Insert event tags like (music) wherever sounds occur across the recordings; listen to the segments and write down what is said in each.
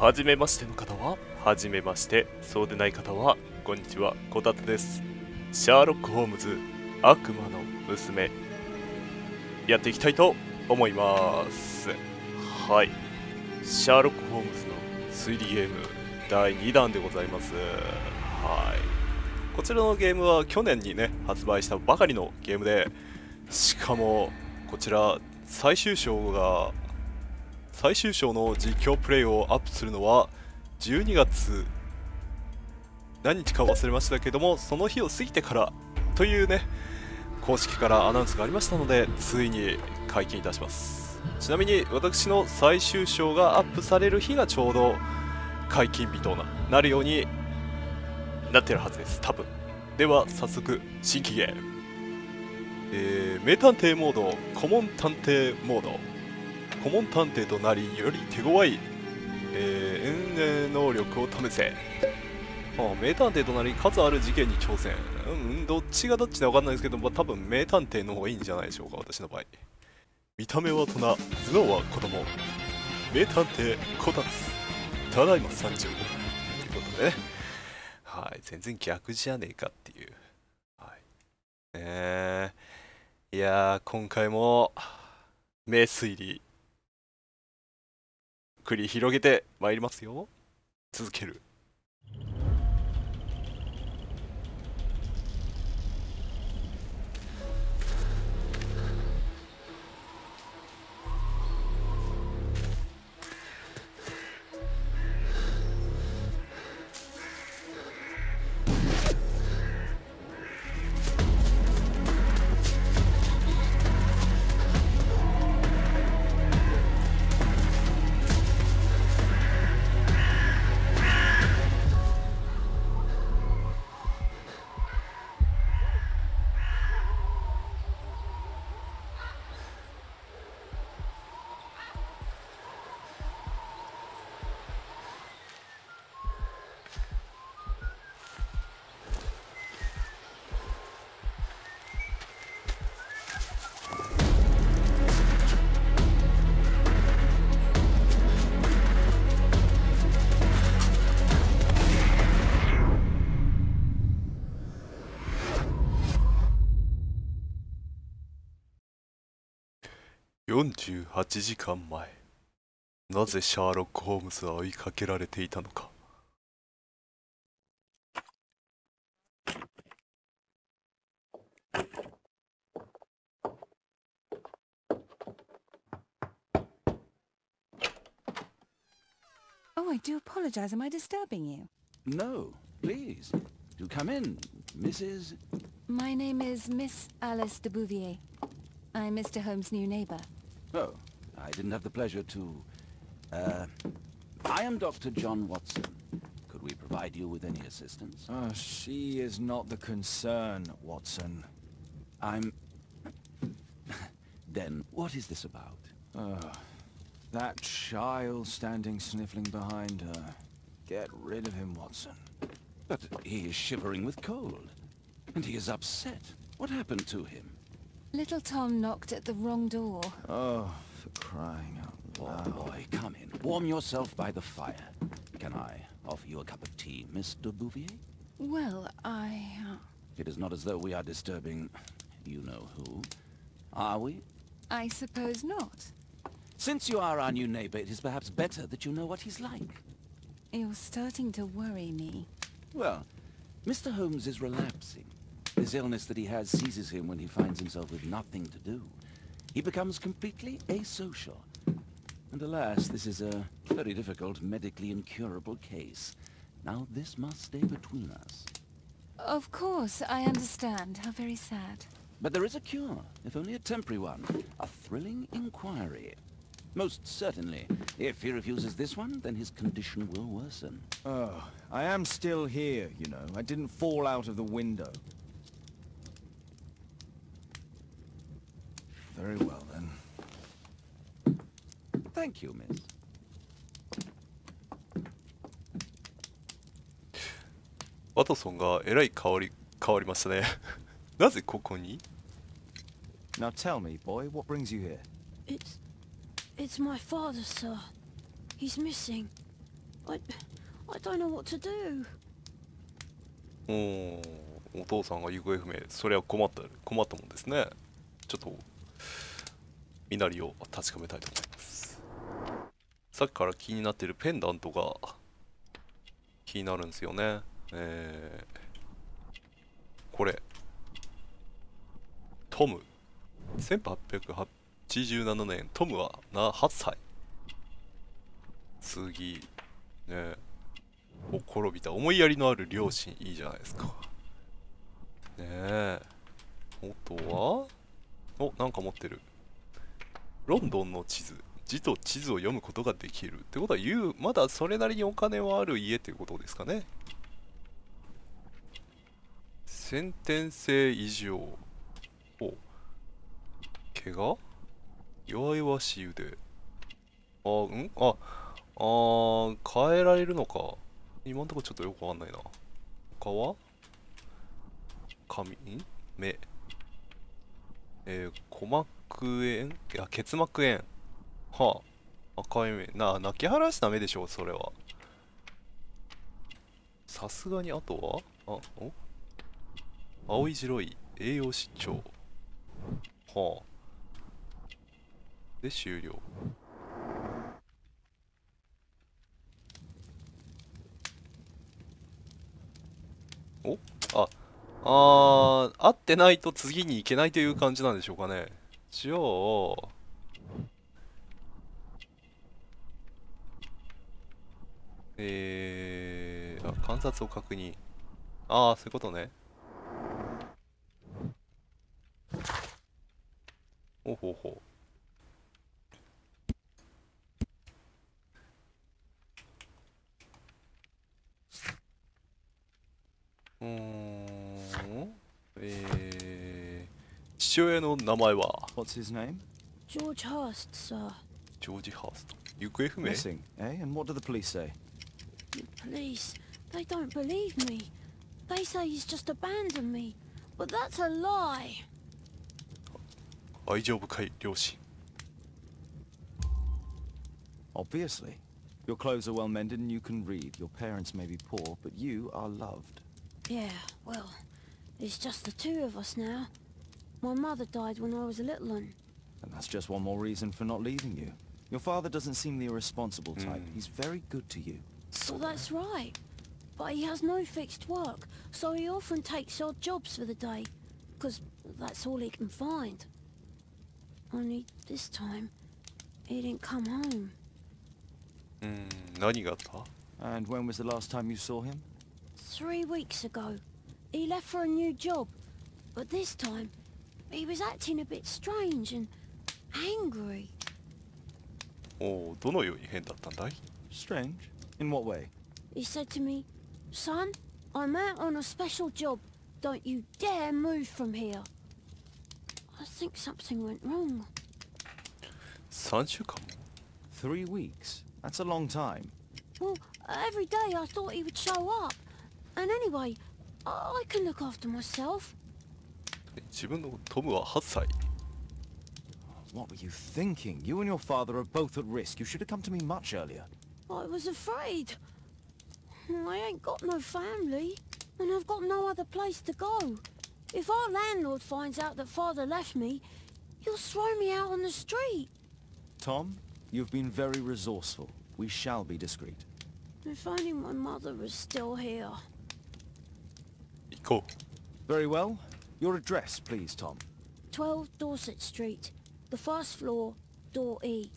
初めましての方は初めましてそうでない方はこんにちはこたつです。シャーロック・ホームズ悪魔の娘。やっていきたいと思います。はい。シャーロック・ホームズの推理ゲーム第2弾でございます。はい。こちらのゲームは去年にね発売したばかりのゲームでしかもこちら最終章が最終章の実況プレイをアップするのは12月何日か忘れましたけどもその日を過ぎてからというね公式からアナウンスがありましたのでついに解禁いたします。ちなみに私の最終章がアップされる日がちょうど解禁日となるようになってるはずです。多分。では早速新規ゲーム。えー、名探偵モード顧問探偵モード。顧問探偵となりより手強い、えー、能力を試せ。あ名探偵となり数ある事件に挑戦。うんどっちがどっちだ分かんないですけど、まあ、多分名探偵の方がいいんじゃないでしょうか私の場合。見た目は大人頭脳は子供。名探偵こたつ。ただいま35ということでね。はい全然逆じゃねえかっていう。はい。え。ー、いや今回も名推理。繰り広げてまいりますよ。続ける。48時間前なぜシャーロック・ホームズは追いかけられていたのか Oh, I do apologize. Am I disturbing you? No, please. Do come in, Mrs. My name is Miss Alice de Bouvier. I'm Mr. Holmes' new neighbor. Oh, I didn't have the pleasure to... Uh, I am Dr. John Watson. Could we provide you with any assistance? Oh, she is not the concern, Watson. I'm... (laughs) then, what is this about? Oh, that child standing sniffling behind her. Get rid of him, Watson. But he is shivering with cold. And he is upset. What happened to him? Little Tom knocked at the wrong door. Oh, for crying out loud. Oh, boy, come in. Warm yourself by the fire. Can I offer you a cup of tea, Miss de Bouvier? Well, I... Uh... It is not as though we are disturbing you know who. Are we? I suppose not. Since you are our new neighbor, it is perhaps better that you know what he's like. You're starting to worry me. Well, Mr. Holmes is relapsing. This illness that he has seizes him when he finds himself with nothing to do. He becomes completely asocial. And alas, this is a very difficult, medically incurable case. Now this must stay between us. Of course, I understand. How very sad. But there is a cure, if only a temporary one. A thrilling inquiry. Most certainly. If he refuses this one, then his condition will worsen. Oh, I am still here, you know. I didn't fall out of the window. Very well, then. Thank you, miss. ワトソンがえらい変わり変わりましたねなぜここに Now tell me, boy, what brings you here? It's... it's my father, sir. He's missing. I, I don't know what to do. おーお父さんが行方不明それは困った困ったもんですねちょっと身なりを確かめたいと思います。さっきから気になっているペンダントが気になるんですよね。えー、これ。トム。1887年。トムは8歳。次。ね。ほころびた思いやりのある両親いいじゃないですか。ねえ。あとは？おなんか持ってる。ロンドンの地図字と地図を読むことができるってことは言うまだそれなりにお金はある家っていうことですかね。先天性異常お怪我弱々しい腕あうん？ああー変えられるのか。今んとこちょっとよくわかんないな。他は？髪ん？目。えー、鼓膜炎？いや結膜炎。はあ。赤い目。な泣き晴らしダメでしょそれは。さすがにあとは？あお？青い白い。栄養失調。はあ。で終了。お？ああー合ってないと次に行けないという感じなんでしょうかね。じゃあえー、あ観察を確認。ああそういうことね。名前は What's his name? George Hurst, sir. ジョージ・ハースト行方不明 Missing, eh? And what do the police say? The police, they don't believe me. They say he's just abandoned me. But that's a lie. 愛情深い両親 Obviously. Your clothes are well mended and you can read. Your parents may be poor, but you are loved. Yeah, well, it's just the two of us now. My mother died when I was a little one. And that's just one more reason for not leaving you. Your father doesn't seem the irresponsible type. Mm. He's very good to you. Well, that's right. But he has no fixed work, so he often takes odd jobs for the day, because that's all he can find. Only this time, he didn't come home. Mm, non And when was the last time you saw him? Three weeks ago. He left for a new job, but this time, he was acting a bit strange and angry. おおどのように変だったんだい Strange. In what way? He said to me, Son, I'm out on a special job. Don't you dare move from here. I think something went wrong. 3週間も Three weeks. That's a long time. Well, every day I thought he would show up. And anyway, I, I can look after myself. 自分のトムは8歳 What were you thinking? You and your father are both at risk. You should have come to me much earlier. I was afraid. I ain't got no family, and I've got no other place to go. If our landlord finds out that father left me, he'll throw me out on the street. Tom, you've been very resourceful. We shall be discreet. If only my mother was still here. 行こう Very well. Your address, please, Tom. 12 Dorset Street, the first floor, door E.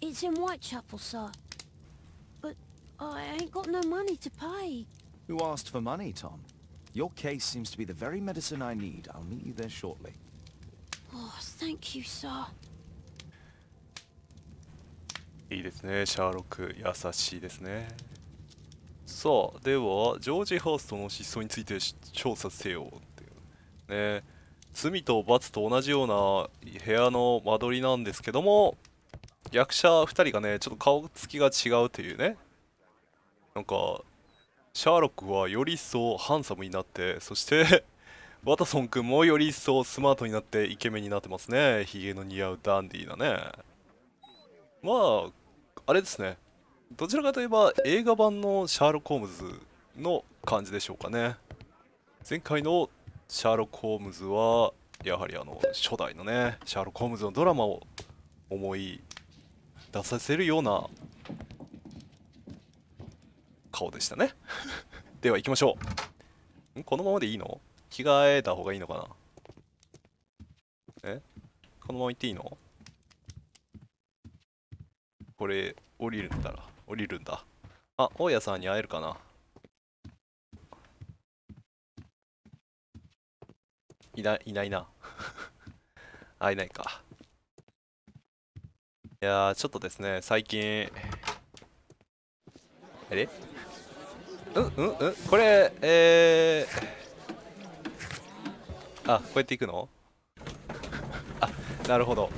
It's in Whitechapel, sir. But I ain't got no money to pay. Who asked for money, Tom? Your case seems to be the very medicine I need. I'll meet you there shortly. Oh, thank you, sir. いいですねシャーロック優しいですねさあではジョージ・ハーストの失踪について調査せよっていう ね。罪と罰と同じような部屋の間取りなんですけども役者2人がねちょっと顔つきが違うというね。なんかシャーロックはより一層ハンサムになってそして (laughs) ワトソン君もより一層スマートになってイケメンになってますね。ヒゲの似合うダンディーなね。まああれですね。どちらかといえば映画版のシャーロック・ホームズの感じでしょうかね。前回のシャーロック・ホームズはやはりあの初代のねシャーロック・ホームズのドラマを思い出させるような顔でしたね。(laughs) では行きましょう。このままでいいの？着替えた方がいいのかな？え？このまま行っていいの？これ降りるんだら降りるんだ。あ大家さんに会えるかな？いないいないな。(laughs) 会えないか。いやちょっとですね最近あれ？うんうんうん。これえー、あこうやっていくの？あなるほど。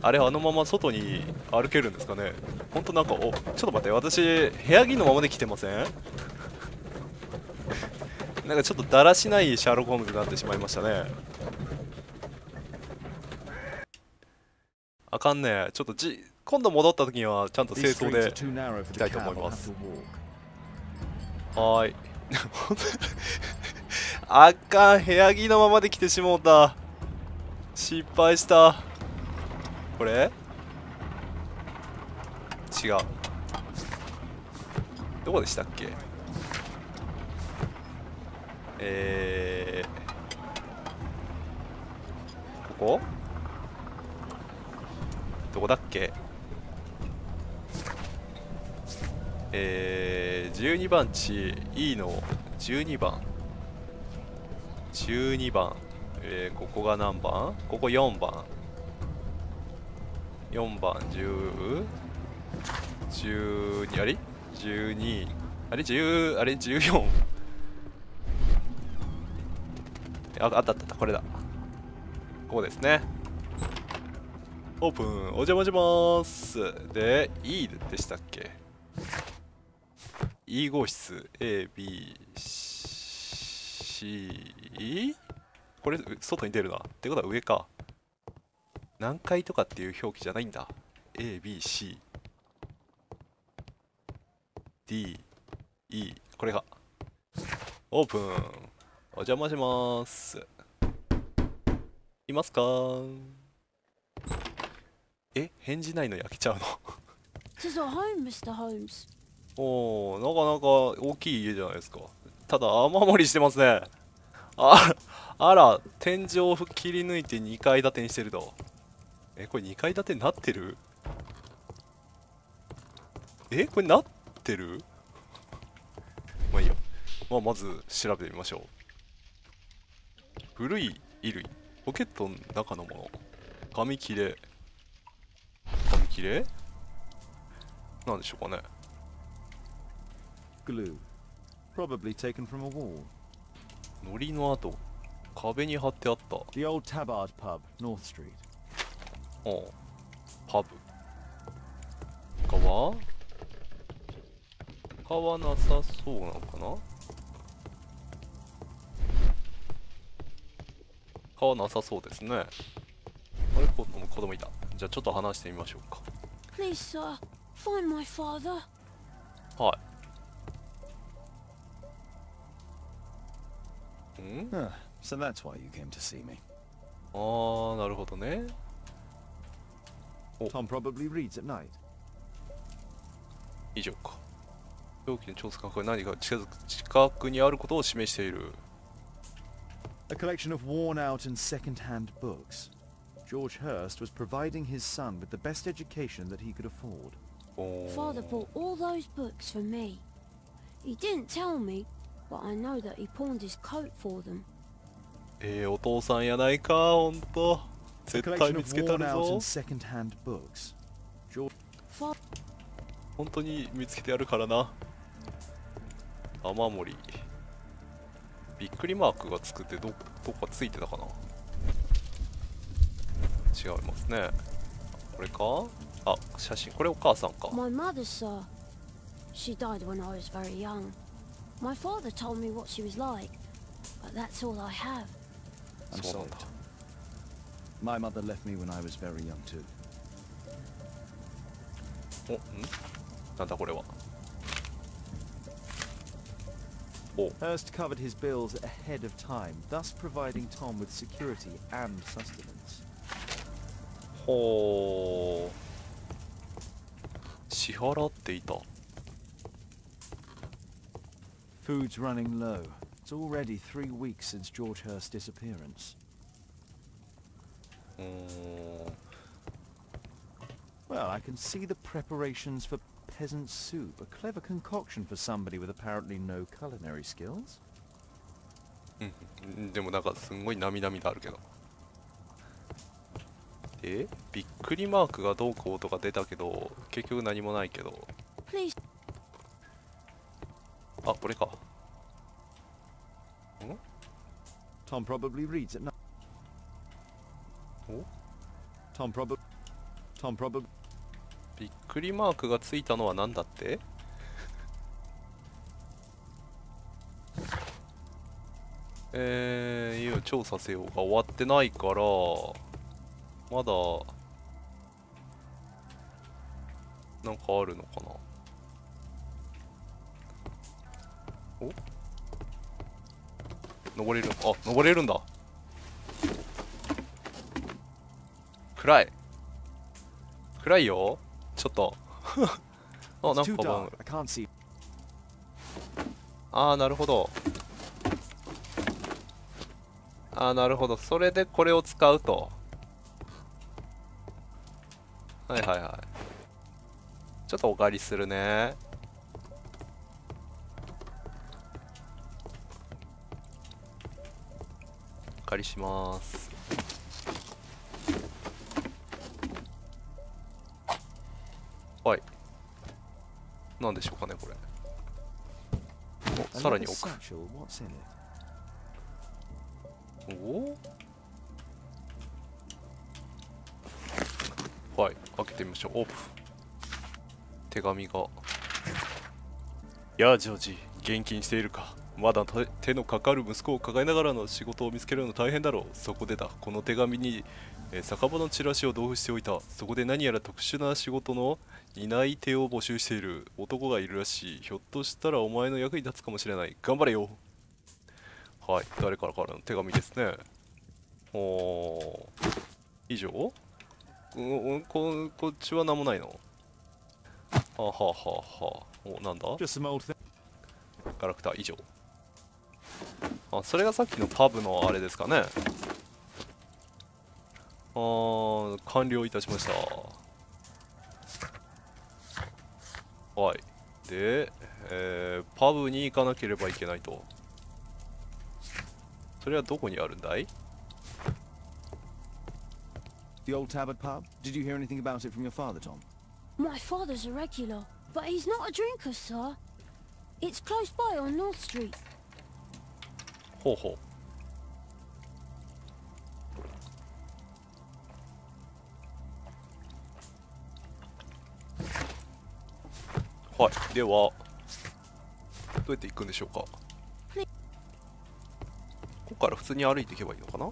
あれあのまま外に歩けるんですかね？ほんとなんかおちょっと待って私部屋着のままで来てません？なんかちょっとだらしないシャーロック・ホームズになってしまいましたね。あかんね。ちょっとじ今度戻った時にはちゃんと清掃で the Kijk, cab. mooi I'll was. have to walk. はーい。(laughs) あかん部屋着のままで来てしもうた。失敗した。これ？違う。どこでしたっけ？えー、ここ？どこだっけ？えー、12番地 E の12番。12番、えー、ここが何番？ここ4番。4番10 12あれ？12あれ？10あれ？14ああったあったこれだ。ここですね。オープンお邪魔します。で E でしたっけ？E 号室 ABC これ外に出るな。ってことは上か。何階とかっていう表記じゃないんだ。ABC D E これが。オープン。お邪魔します。いますか？え？返事ないのに開けちゃうの.おおなかなか大きい家じゃないですか。ただ雨漏りしてますね。ああら天井を切り抜いて2階建てにしてると。えこれ2階建てになってる？えこれなってる？まあいいよ、まあ、まず調べてみましょう古い衣類。ポケットの中のもの。紙切れ。紙切れ？なんでしょうかね。Glue. Probably taken from a wall. 糊の跡。壁に貼ってあった。The old Tabard pub, North Street. おうパブ川川なさそうなのかな？川なさそうですね。あれ？子供子供いた。じゃあちょっと話してみましょうか。Please, sir, find my father. はい。ん？So that's why you came to see me. あーなるほどね。Tom probably reads at night. 以上か。表記の調査価格が何か近づく近くにあることを示している A collection of worn out and second-hand books. George Hurst was providing his son with the best education that he could afford. おー Father bought all those books for me. He didn't tell me, but I know that he pawned his coat for them. えー、お父さんやないかほんと A 絶対 collection 見 of つけた worn る out ぞ and second-hand books. George 本当に見つけてやるからな雨漏り びっくりマークがつくってどどっかついてたかな違いますねこれかあ写真これお母さんか My mother, sir. She died when I was very young. My father told me what she was like, but that's all I have. I'm sorry. My mother left me when I was very young too. おんなんだこれは お Hurst covered his bills ahead of time, thus providing Tom with security and sustenance. ほう支払っていた Food's running low. It's already three weeks since George Hurst's disappearance. うーん Well, I can see the preparations for peasant soup, a clever concoction for somebody with apparently no culinary skills. (laughs) うんでもなんかすんごい涙みがあるけどでびっくりマークがどうこうとか出たけど結局何もないけど Please, あこれか Tom probably reads at night. Oh. Tom probably. Tom probably. びっくりマークがついたのは何だって？えー、いや調査せよ。うが終わってないから。まだなんかあるのかな？お？登れる？あ登れるんだ。暗い。暗いよ。ちょっと。(laughs) あなんか see. ああーなるほど。ああなるほど。それでこれを使うと。はいはいはい。ちょっとお借りするね。お借りしますはい。なんでしょうかねこれ。おさらに奥。it? おはい開けてみましょう。オープン。手紙が。やあジョージ現金しているかまだ手手のかかる息子を抱えながらの仕事を見つけるの大変だろう。そこでだ。この手紙に、えー酒場のチラシを同封しておいた。そこで何やら特殊な仕事の担い手を募集している。男がいるらしい。ひょっとしたらお前の役に立つかもしれない。頑張れよ。はい。誰からからの手紙ですね。おー。以上？ここっちは何もないの？はあはあはあはあ。おなんだ？ガラクター。以上あそれがさっきのパブのあれですかねあー完了いたしましたはいで、えーパブに行かなければいけないとそれはどこにあるんだい The old Tabard pub. Did you hear anything about it from your father, Tom? my father's a regular, but he's not a drinker, sir. It's close by on North Street. ほうほうはい。ではどうやって行くんでしょうか？ここから普通に歩いていけばいいのかな？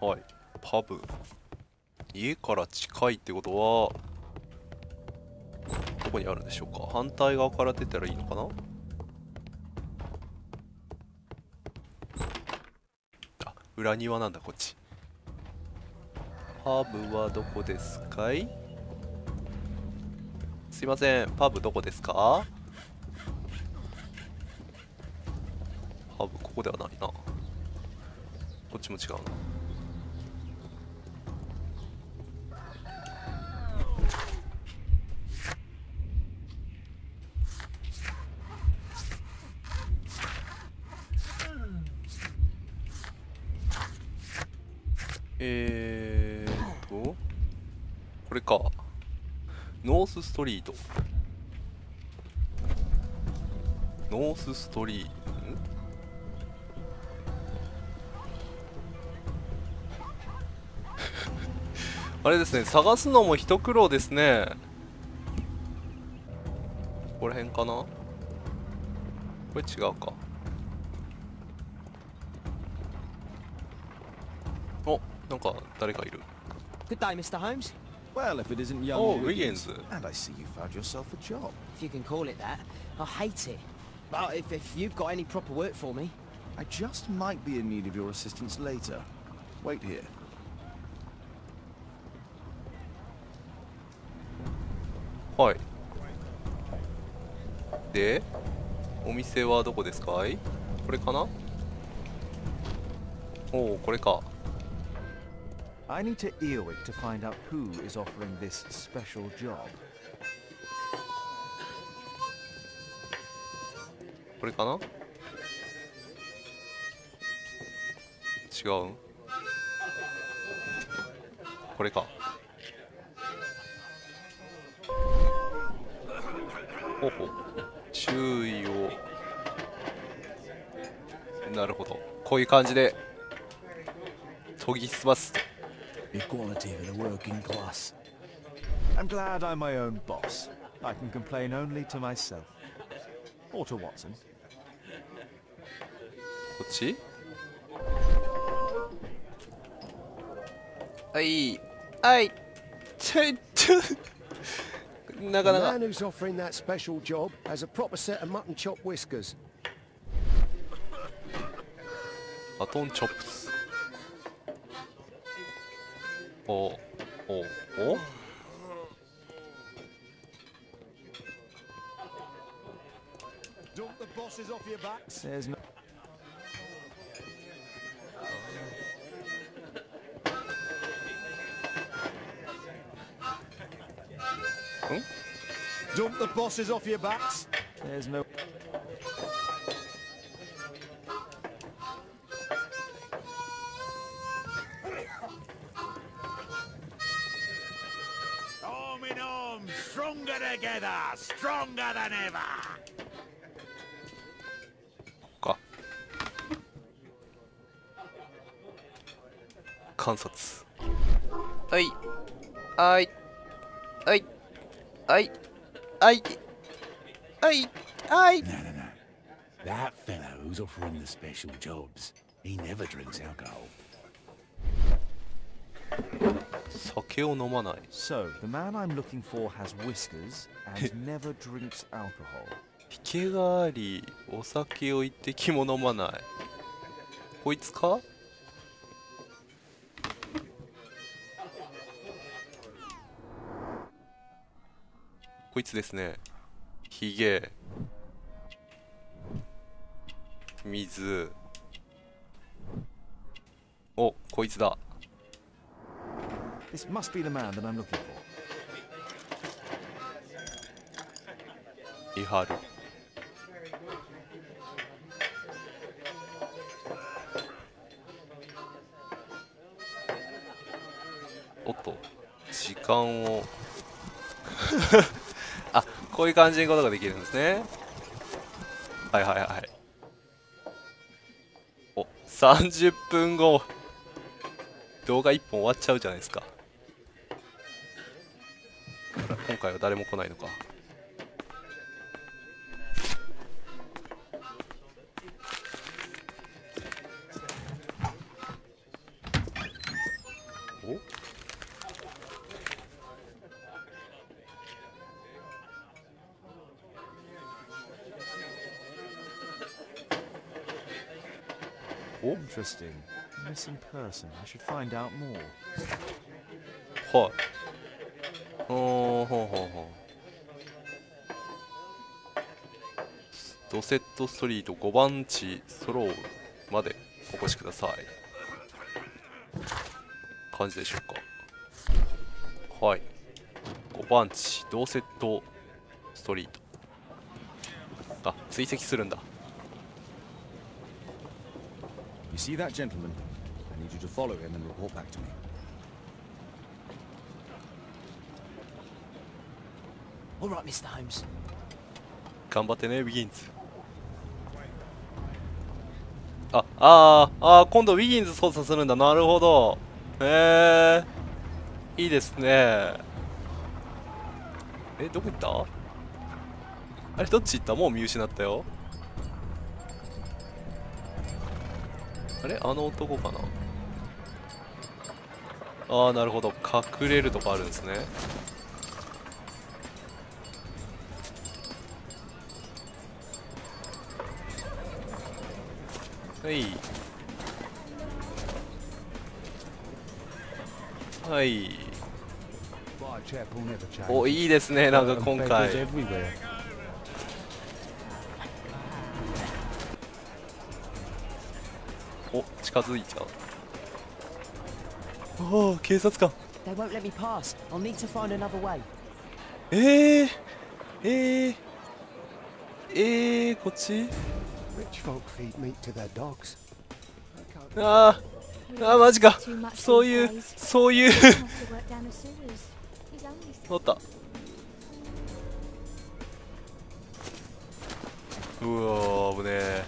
はい。パブ。家から近いってことはどこにあるんでしょうか？反対側から出たらいいのかな？あ裏庭なんだこっち。パブはどこですかい？すいません。パブどこですか？パブここではないな。こっちも違うなえーとこれかノースストリート。ノースストリート。(laughs) あれですね探すのも一苦労ですね。ここら辺かな？これ違うか。おなんか誰かいる。Good day, Mr. Holmes. Well, if it isn't young Oh, Wiggins. and I see you found yourself a job. If you can call it that. I hate it. But if, if you've got any proper work for me, I just might be in need of your assistance later. Wait here. はいでお店はどこですかいこれかなおおこれか I need to Earwig to find out who is offering this special job. これかな違うこれかほほ注意をなるほどこういう感じで研ぎ澄ます equality for the working class. I'm glad I'm my own boss. I can complain only to myself. Or to Watson. What's he? see. Hey, hey, (laughs) the man who's offering that special job has a proper set of mutton chop whiskers. Mutton chops. おおお Dump the bosses off your backs. There's no... Dump the bosses off your backs. There's no... Arm in arm, stronger together, stronger than ever. か観察はいはいはいはいはいはいはい No, no, no. That fellow who's offering the special jobs, he never drinks alcohol. 酒を飲まない So, the man I'm looking for has whiskers and never drinks alcohol. 引けがありお酒を一滴も飲まないこいつかこいつですねひげ水おこいつだ This must be the man that I'm looking for. イハルおっと時間を。(laughs) あこういう感じにことができるんですね。はいはいはいお30分後。動画1本終わっちゃうじゃないですか。誰も来ないのか。おっ、はあほうほうほうほう。ドセットストリート5番地ソローまでお越しください。感じでしょうか。はい。5番地ドセットストリート。あ、追跡するんだ。You see that gentleman? I need you to follow him and report back to me. Alright, Mr. Holmes. 頑張ってね、ウィギンズ。あ、あーあー、今度ウィギンズ操作するんだ。なるほど。へえ。いいですね。え、どこ行った？あれ、どっち行った？もう見失ったよ。あれ？あの男かな？ああなるほど隠れるとかあるんですねはい。はい。おいいですねなんか今回。お近づいちゃう。あ警察官。えー、えー、ええー、ああえっえっこっち？ああ、ああマジか。そういう、そういう。乗った。うわ、危ねえ。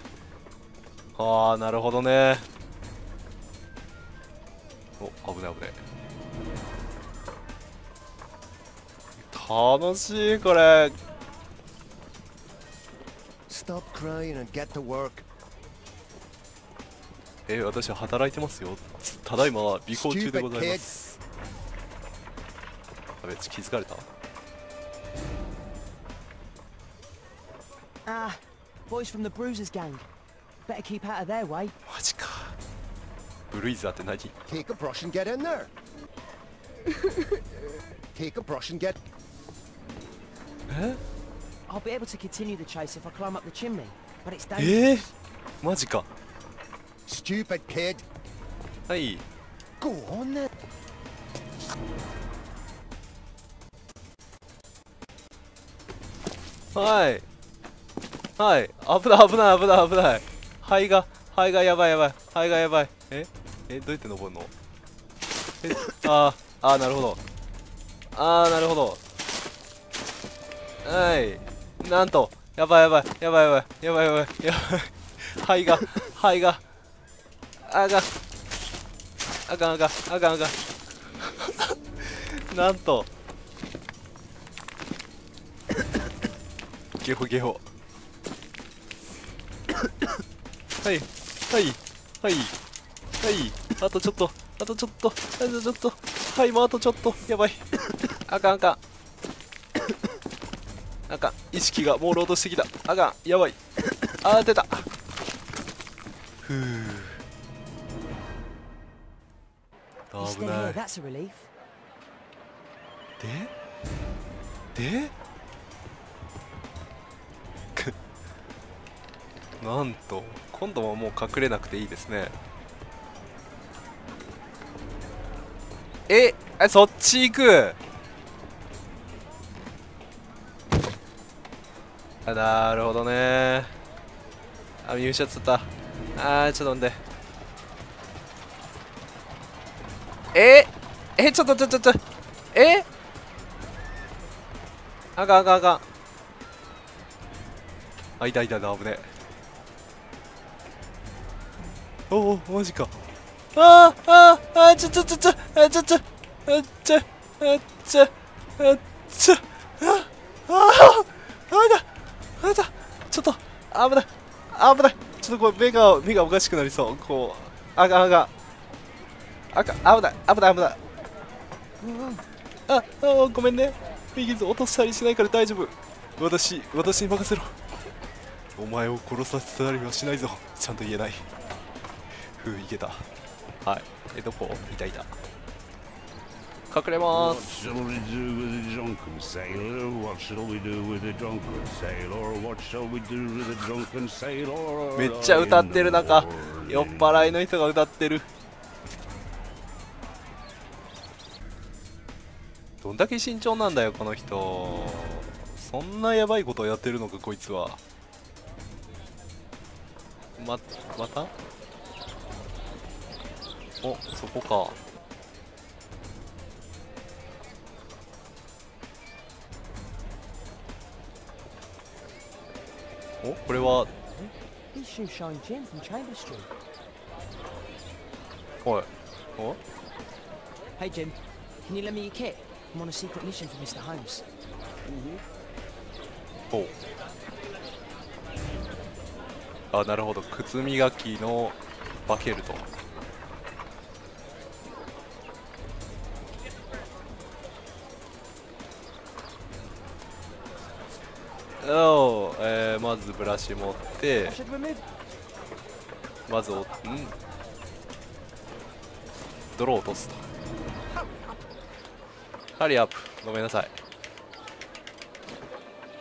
ああ、なるほどね。お、危ねえ危ねえ。楽しいこれ。え私は働いてますよ。ただいま尾行中でございます。あ別気づかれた、ブルーズ。ーパー。何？(laughs) え？I'll be able to continue the chase if I climb up the chimney, but it's え dangerous. ー、マジか Stupid kid. はい Go on then. はいはい危ない危ない危ない危ない肺が肺がやばいやばい肺がやばいええどうやって登るのえあーあーなるほどあーなるほどはいなんとやばいやばいやばいやばいやばいやばい。やばい肺が肺が。あが。あかんあかんあかんあかん。なんと。ゲホゲホ。はいはいはいはい。あとちょっとあとちょっとあとちょっと。はいもうあとちょっと。やばい。あかんあかん。あかん。意識が朦朧としてきた。あかん。やばい。あー出た。ふう危ない.で？で？くなんと今度はもう隠れなくていいですね。えあそっち行くなるほどね。あ見失っちゃった。あーちょっと待って。え？えちょっとちょっとちょっと。え？あかんあかんあかん。あいたいたいた危ねおおマジか。あーあーあーちょちょちょちょあちょちょ。あちょあちょあちょああーあだ。ちょっと危ない。危ない。ちょっとこれ目が目がおかしくなりそう。こうあかんあかんあか危ない。危ない危ない。ああごめんね。右ズ落としたりしないから大丈夫。私私に任せろ。お前を殺させたりはしないぞ。ちゃんと言えない。ふういけた。はい。えどこいたい。た隠れます。めっちゃ歌ってる中、酔っ払いの人が歌ってる。どんだけ慎重なんだよ、この人。そんなやばいことをやってるのか、こいつは。ま、また？おそこか。おこれは.おいお Hey Jim, can you lend me your kit? I'm on a secret mission for Mr. Holmes. ほうあなるほど靴磨きのバケルとおえー、まずブラシ持ってまずおん。泥を落とすと。ハリーアップ。ごめんなさい。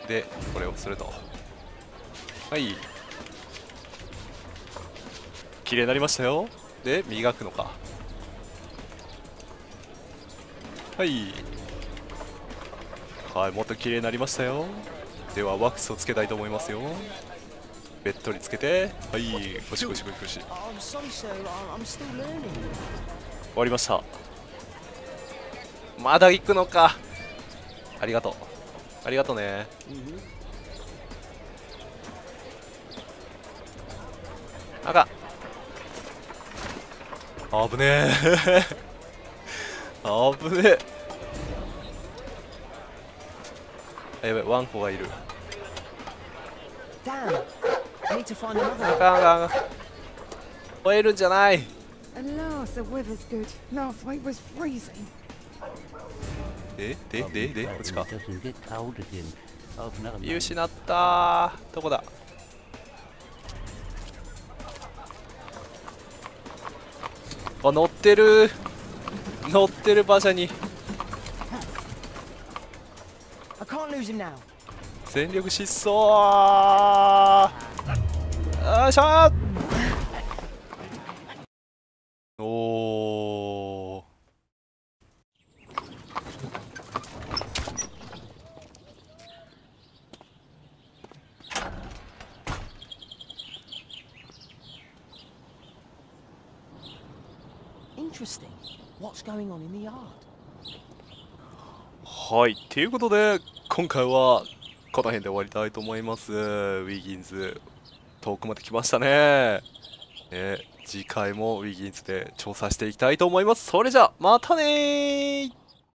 でこれをすると。はい。綺麗になりましたよ。で磨くのか。はい。はいもっと綺麗になりましたよ。ではワックスをつけたいと思いますよ。べっとりつけて。はいゴシゴシゴシゴシ終わりました。まだ行くのか。ありがとう。ありがとうね。あかん。危ねえ。(laughs) 危ねえ。やべワンコがいる。あかんあかん燃えるんじゃない。でででで、こっちか。見失ったどこだ？あ乗ってる。乗ってる場所に。全力疾走よいしょおー Interesting. What's going on in the yard? はい、ということで今回はこの辺で終わりたいと思います。ウィギンズ遠くまで来ましたね。ね次回もウィギンズで調査していきたいと思います。それじゃまたね